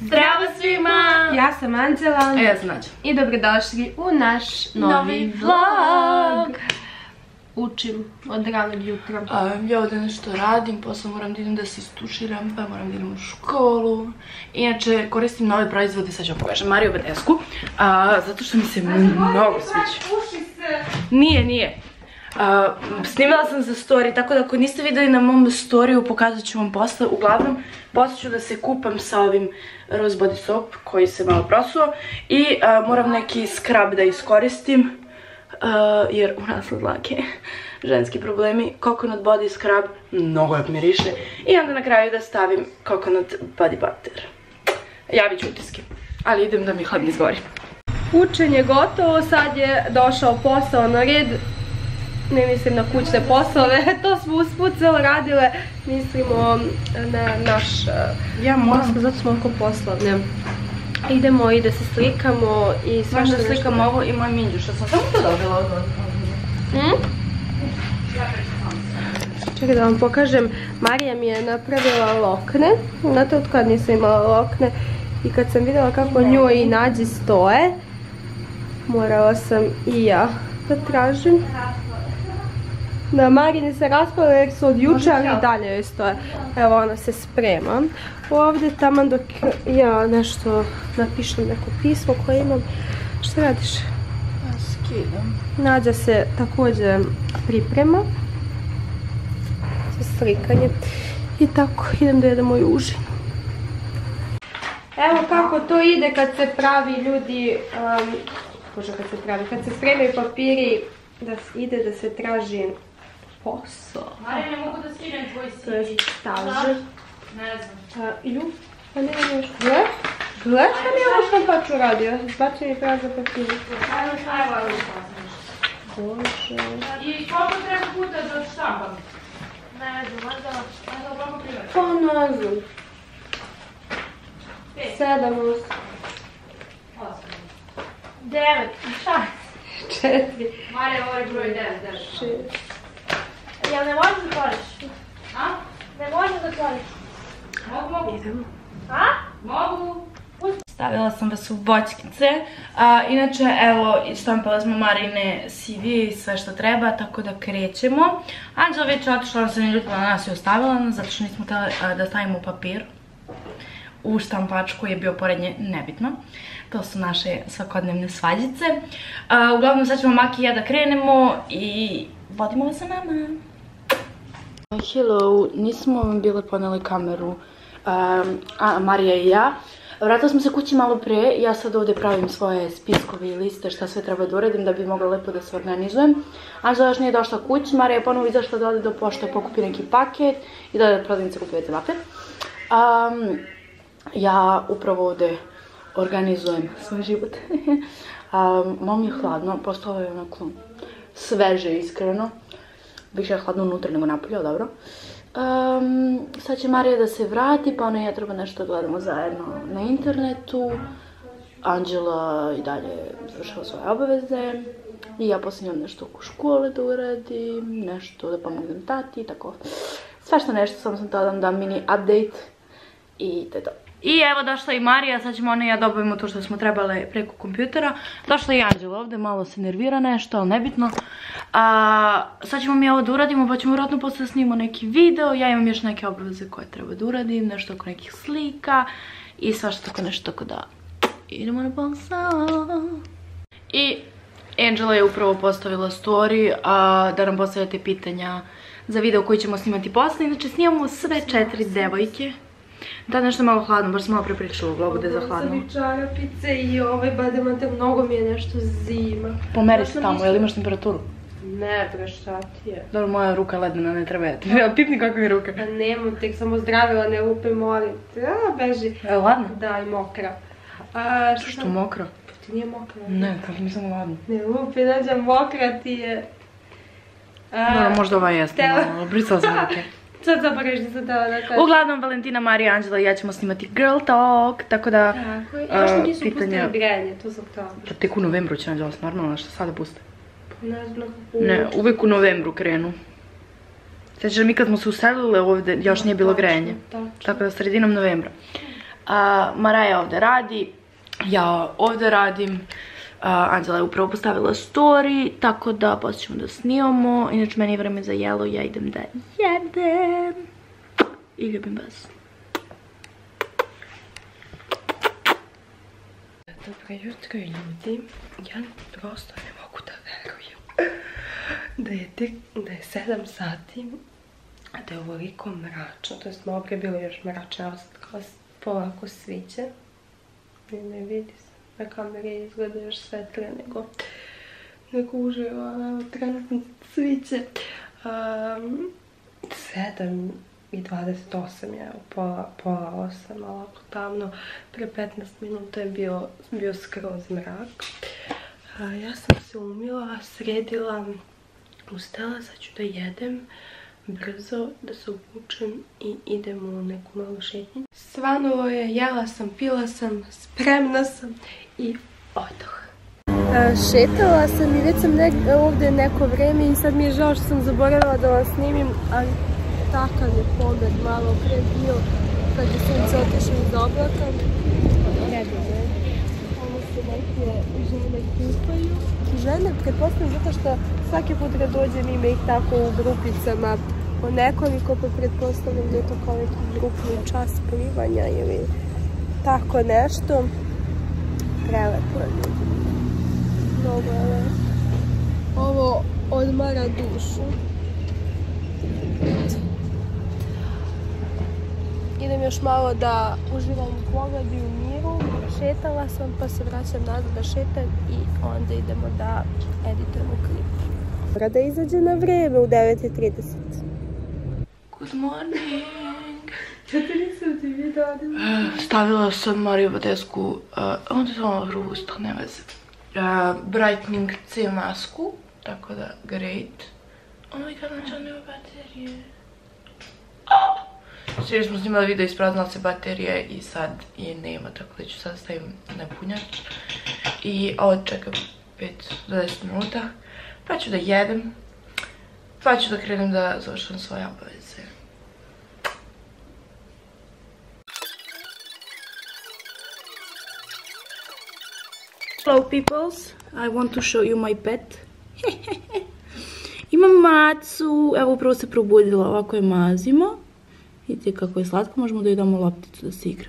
Zdravo svima! Ja sam Anđela A ja sam Nađa. i dobrodošli u naš novi, Novi vlog. Učim od ranog jutra. A, ja ovdje nešto radim, posle moram da idem da se istuširam, pa moram da idem u školu. Inače, koristim nove proizvode, sad ću vam pokažem Mario Badesku, a, zato što mi se mnogo sviđa. Nije, nije. Snimala sam za story, tako da ako niste vidjeli na mom storiju, pokazat ću vam posle. Uglavnom, posle ću da se kupam sa ovim Rose Body Soap koji se malo prosuo i moram neki scrub da iskoristim. Jer u nas od dlake ženski problemi, coconut body scrub, mnogo jak miriše i onda na kraju da stavim coconut body butter. Javit ću utiske, ali idem da mi hleb ne izgori. Učenje gotovo, sad je došao posao na red. Ne mislim na kućne poslove, to smo usput celo radile. Mislimo na naš eh, Ja posao, zato smo oko poslovne. Idemo i da se slikamo i sve što slikam ovo i moj minđu, što sam samo to dobila od Hm? Čekaj da vam pokažem, Marija mi je napravila lokne, znate od kad nisam imala lokne i kad sam vidjela kako njoj i nađi stoje, morala sam i ja da tražim. Da, Marini se raspale jer su od juče, ali i dalje joj stoje. Evo ona se sprema. Ovdje tamo dok ja nešto napišem neko pismo koje imam. Što radiš? Skidam. Nađa se također priprema za slikanje i tako idem da jedemo užinu. Evo kako to ide kad se pravi ljudi, um, bože kad se pravi, kad se spremaju papiri da ide da se traži posao. Marija, ne mogu da skidam tvoj To je staž. Ne znam. Ilju, pa ne znam još. Gle, gle šta mi je ovo štampač uradio. Zbačeni prazan papir. Bože. I koliko treba puta da štampam? Ne znam, možda, možda ovako. Pa ne znam. Sedam, osam, Devet, četiri, Marija, ovo je broj 9, 9. šest. Jel ne možeš da otvoriš? A? Ne možeš da otvoriš? Mogu, mogu. Idemo. A? Mogu. Stavila sam vas u bočkice. A, inače, evo, štampala smo Marine CV i sve što treba, tako da krećemo. Anđela već je otišla, ona se ne ljutila na nas i ostavila nas, zato što nismo htjeli a, da stavimo papir u štampač koji je bio pored nje, nebitno. To su naše svakodnevne svađice. A, uglavnom, sad ćemo Maki i ja da krenemo i vodimo vas sa nama. Hello, nismo vam bile poneli kameru, a, Marija i ja. Vratila smo se kući malo pre, ja sad ovdje pravim svoje spiskove i liste šta sve treba da uradim da bi mogla lepo da se organizujem. Anđela još nije došla kući, Marija je ponovo izašla da ode do pošte pokupi neki paket i da ode do prodavnice kupi papir. Um, ja upravo ovdje organizujem svoj život. mi je hladno, postalo je onako sveže iskreno. Više hladno unutra nego napolje, dobro. Um, sad će Marija da se vrati, pa ona i ja treba nešto da gledamo zajedno na internetu. Anđela i dalje završila svoje obaveze. I ja poslije imam nešto oko škole da uradim, nešto da pomognem tati i tako. Svašta nešto, samo sam htjela da mini update. I to je to. I evo došla i Marija, sad ćemo ona i ja da obavimo to što smo trebale preko kompjutera. Došla i Anđela ovdje, malo se nervira nešto, ali nebitno. A, sad ćemo mi ovo da uradimo, pa ćemo vjerojatno posle da snimimo neki video. Ja imam još neke obaveze koje treba da uradim, nešto oko nekih slika i svašta tako nešto, tako da idemo na posao. I Angela je upravo postavila story a, da nam postavljate pitanja za video koji ćemo snimati posle. Inače snimamo sve četiri devojke. Da, nešto malo hladno, baš sam malo prepričala u vlogu da je za hladno. Sam i čarapice i ovaj bademante, mnogo mi je nešto zima. Pomeri se tamo, jel imaš temperaturu? Ne bre, šta ti je? Dobro, moja ruka ledena, ne treba. Ja pipni kako mi je ruka. Pa nemam, tek sam ozdravila, ne lupi, molim te. A, beži. Je ladno? Da, i mokra. A, šta Što sam- mokro? Ti nije mokra. Ne, kako mi samo ladno. Ne lupi, nađa mokra ti je. A, Dobro, možda ova jeste malo, brisala sam ruke. Sad zaboraviš da sam da kažem. Uglavnom, Valentina, Marija, Anđela i ja ćemo snimati Girl Talk, tako da... Tako je. Još nisu pitanja- pustili grejanje, to sam htjela. Pa tek u novembru će Anđela normalno, šta sada puste? Ne znam kako... Ne, uvijek u novembru krenu. Sjećaš mi kad smo se uselile ovdje, još nije bilo grejanje. Tačno. Tako da sredinom novembra. A, Maraja ovdje radi, ja ovdje radim. A, Anđela je upravo postavila story, tako da poslije ćemo da snimamo. Inače, meni je vreme za jelo, ja idem da jedem. I ljubim vas. Dobro jutro ljudi. Ja prosto ne mogu da verujem da je tek, da je 7 sati, a da je ovoliko mračno, to malo prije bilo još mračno, kao polako sviće. Ne, ne vidi se, na kameri izgleda još svetlije nego, nego uživo, evo trenutno sviće. Um, 7 i 28 je pola, pola 8, ali ako tamno, pre 15 minuta je bio, bio skroz mrak. Ja sam se umila, sredila, ustala, sad ću da jedem brzo, da se obučem i idemo u neku malu šetnju. Svanulo je, jela sam, pila sam, spremna sam i odoh. šetala sam i već sam ovdje neko vrijeme i sad mi je žao što sam zaboravila da vam snimim, ali takav je pogled malo pre bio kad je sunce otišlo iz oblaka. Ovo se neke žene kupaju. Žene, pretpostavljam zato što svaki put kad dođem ima ih tako u grupicama po nekoliko, pa pretpostavljam da je to kao neki grupni čas plivanja ili tako nešto. Prelepo je ljudi. Mnogo je lepo. Ovo odmara dušu. idem još malo da uživam u pogledu i u miru. Šetala sam pa se vraćam nazad da šetam i onda idemo da editujemo klip. Mora da izađe na vrijeme u 9.30. Morning. Vidio. Stavila sam Mariju Badesku, uh, onda sam malo drugu usta, ne veze. Uh, brightening C masku, tako da great. Oh my god, znači nema baterije. Svi smo snimali video, ispraznala se baterije i sad je nema, tako da ću sad stavim na punjač. I ovo čeka 5 do 10 minuta. Pa ću da jedem. Pa ću da krenem da završam svoje obaveze. Hello peoples, I want to show you my pet. Imam macu, evo upravo se probudila, ovako je mazimo. Vidite kako je slatko, možemo da joj damo lopticu da se igra.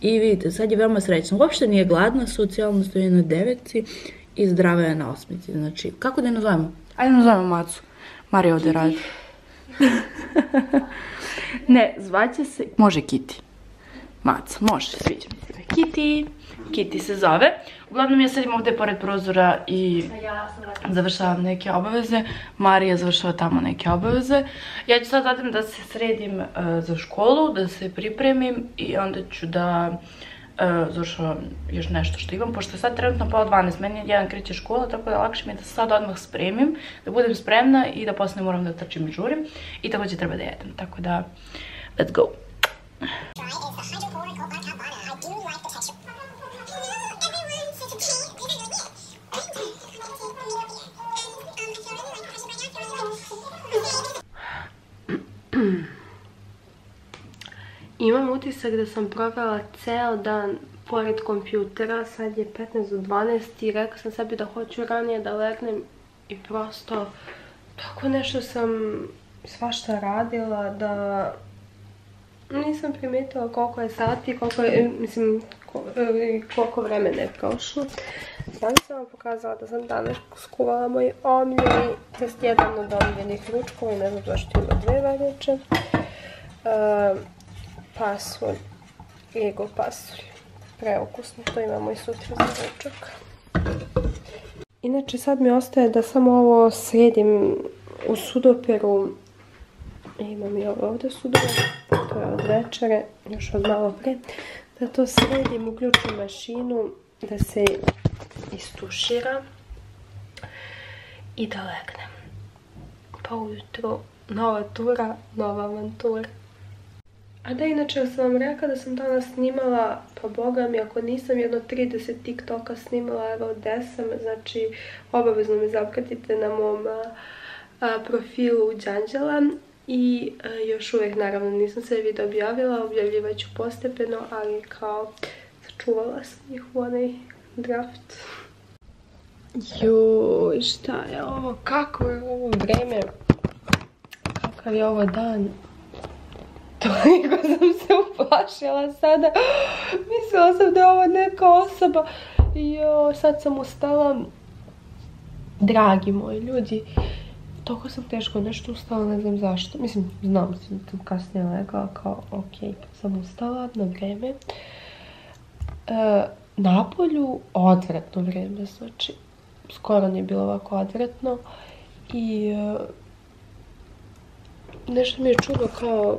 I vidite, sad je veoma srećna. Uopšte nije gladna, socijalno stoji na deveci i zdrava je na osmici. Znači, kako da je nazovemo? Ajde nazovemo Macu. Marija ovdje radi. ne, zvaće se, može Kiti. Maca, može, sviđa mi se. Kiti. Kitty se zove. Uglavnom ja sedim ovdje pored prozora i završavam neke obaveze. Marija završava tamo neke obaveze. Ja ću sad zatim da se sredim e, za školu, da se pripremim i onda ću da uh, završavam još nešto što imam. Pošto je sad trenutno pola 12, meni je jedan kreće škola, tako da lakše mi je da se sad odmah spremim, da budem spremna i da poslije moram da trčim i žurim. I također treba da jedem, tako da let's go. Imam utisak da sam provela ceo dan pored kompjutera, sad je 15 do 12 i rekla sam sebi da hoću ranije da legnem i prosto tako nešto sam svašta radila da nisam primijetila koliko je sati, koliko je, mislim, koliko vremena je prošlo. Znam sam vam pokazala da sam danas skuvala moj omiljeni, test jedan od omiljenih ručkova i ne znam zašto ima dve varječe. Uh, pasulj, jego pasulj. Preukusno, to imamo i sutra za ručak. Inače sad mi ostaje da samo ovo sredim u sudoperu. Imam i ovo ovdje sudove, od večere, još od malo pre. Da to sredim, uključim mašinu, da se istušira i da legnem. Pa ujutro nova tura, nova avantura. A da, inače sam vam rekla da sam danas snimala, pa boga mi, ako nisam jedno 30 TikToka snimala, evo gdje sam, znači obavezno me zapratite na mom profilu Đanđela. I e, još uvijek naravno nisam se video objavila, objavljivat ću postepeno, ali kao sačuvala sam ih u onaj draft. Joj, šta je ovo? Kako je ovo vreme? Kakav je ovo dan? Toliko sam se uplašila sada. Mislila sam da je ovo neka osoba. Jo, sad sam ustala. Dragi moji ljudi, toliko sam teško nešto ustala, ne znam zašto. Mislim, znam sam kasnije legala kao, ok, kad sam ustala na vreme. E, napolju odvratno vreme, znači, skoro nije bilo ovako odvratno. I e, nešto mi je čudo kao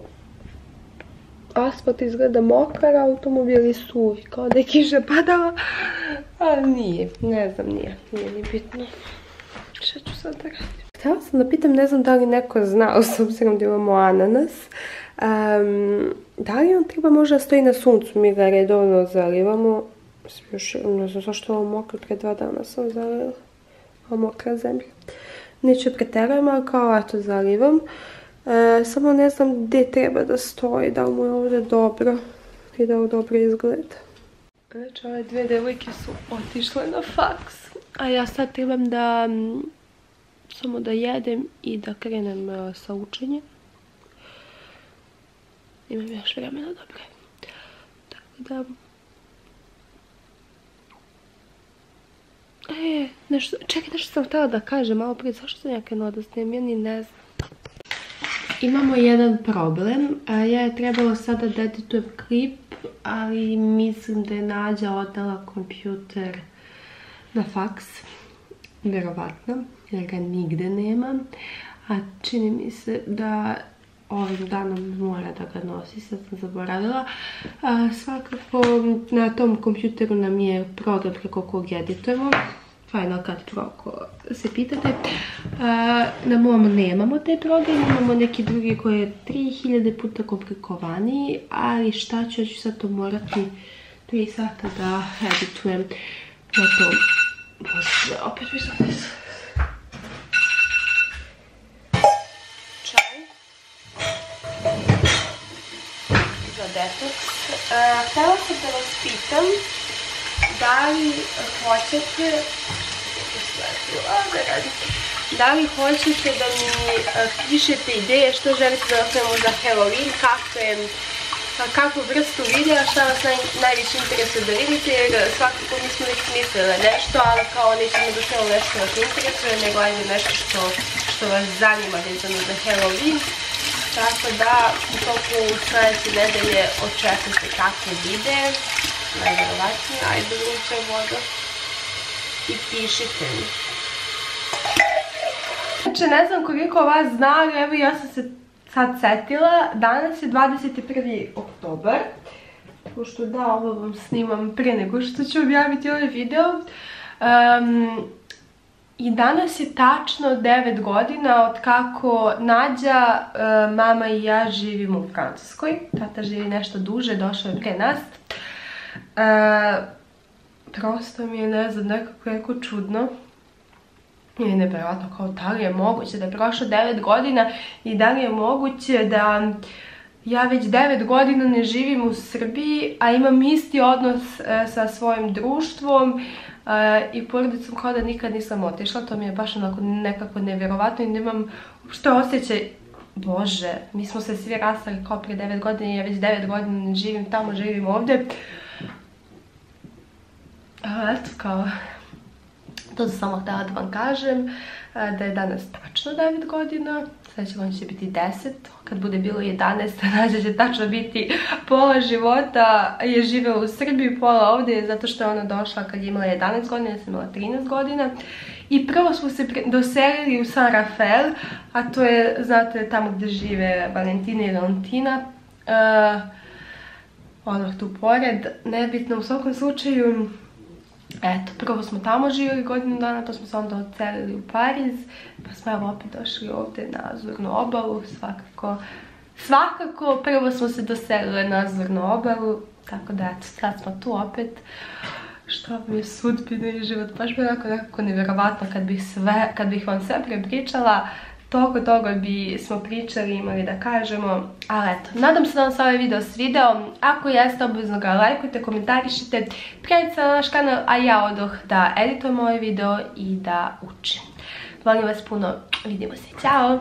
asfalt izgleda mokar, automobili suvi, kao da je kiša padala, ali nije, ne znam, nije, nije ni bitno. Šta ću sad da radim? Htjela sam da pitam, ne znam da li neko zna, s obzirom da imamo ananas, da li on treba možda stoji na suncu, mi ga redovno zalivamo, još, ne znam zašto ovo mokro, pre dva dana sam zalila, ovo mokra zemlja. Neću preterujem, ali kao eto zalivam. E, samo ne znam gdje treba da stoji, da li mu je ovdje dobro i da li dobro izgleda. Znači ove dvije devojke su otišle na faks, a ja sad trebam da samo da jedem i da krenem e, sa učenjem. Imam još vremena, dobro. Tako da... E, nešto, čekaj, nešto sam htjela da kažem malo prije, zašto sam ja krenula da snijem, ja ni ne znam. Imamo jedan problem. Ja je trebalo sada da editujem klip, ali mislim da je Nađa odnala kompjuter na faks. Vjerovatno, jer ga nigde nema. A čini mi se da ovim danom mora da ga nosi, sad sam zaboravila. svakako na tom kompjuteru nam je program preko kog editujemo. Final Cut Pro ako se pitate. Na mom nemamo taj program, imamo neki drugi koji je 3000 puta komplikovaniji, ali šta ću, ja ću sad to morati 3 sata da editujem na tom. Bože, opet mi sam Čaj. Za detoks. Htjela sam da vas pitam da li hoćete da li hoćete da mi e, pišete ideje što želite da osnovimo za Halloween, kakve, kakvu vrstu videa, šta vas najviše interesuje da vidite, jer svakako nismo već smislile nešto, ali kao nećemo da snemo nešto vas interesuje, nego ajde nešto što, vas zanima vezano za Halloween. Tako da u toku sljedeće nedelje očekujte kakve videe, najvjerovatnije, ajde uče voda i pišite mi. Ne znam koliko vas zna, evo ja sam se sad setila. Danas je 21. oktober. Pošto da, ovo vam snimam prije nego što ću objaviti ovaj video. I danas je tačno 9 godina od kako Nađa, mama i ja živimo u Francuskoj. Tata živi nešto duže, došao je pre nas. prosto mi je, ne znam, nekako jako čudno je nevjerojatno kao da li je moguće da je prošlo 9 godina i da li je moguće da ja već 9 godina ne živim u Srbiji, a imam isti odnos e, sa svojim društvom e, i porodicom kao da nikad nisam otišla. To mi je baš onako nekako nevjerovatno i nemam uopšte osjećaj Bože, mi smo se svi rastali kao prije 9 godina i ja već 9 godina ne živim tamo, živim ovdje. A, eto kao, to sam samo htjela da vam kažem, da je danas tačno 9 godina, sljedeće godine će biti 10, kad bude bilo 11, nađe će tačno biti pola života je živeo u Srbiji, pola ovdje, zato što je ona došla kad je imala 11 godina, ja sam imala 13 godina. I prvo smo se doselili u San Rafael, a to je, znate, tamo gdje žive Valentina i Valentina. odmah tu pored, nebitno, u svakom slučaju, Eto, prvo smo tamo živjeli godinu dana, pa smo se onda odselili u Pariz, pa smo evo opet došli ovdje na Azurnu obalu, svakako. Svakako, prvo smo se doselili na Azurnu obalu, tako da eto, sad smo tu opet. Što mi je sudbina i život, baš bi onako nekako nevjerovatno kad bih, sve, kad bih vam sve prepričala, toliko toga bi smo pričali, imali da kažemo, ali eto, nadam se da vam se ovaj video svideo, ako jeste, obavezno ga lajkujte, komentarišite, prijavite na naš kanal, a ja odoh da editujem ovaj video i da učim. Volim vas puno, vidimo se, ciao!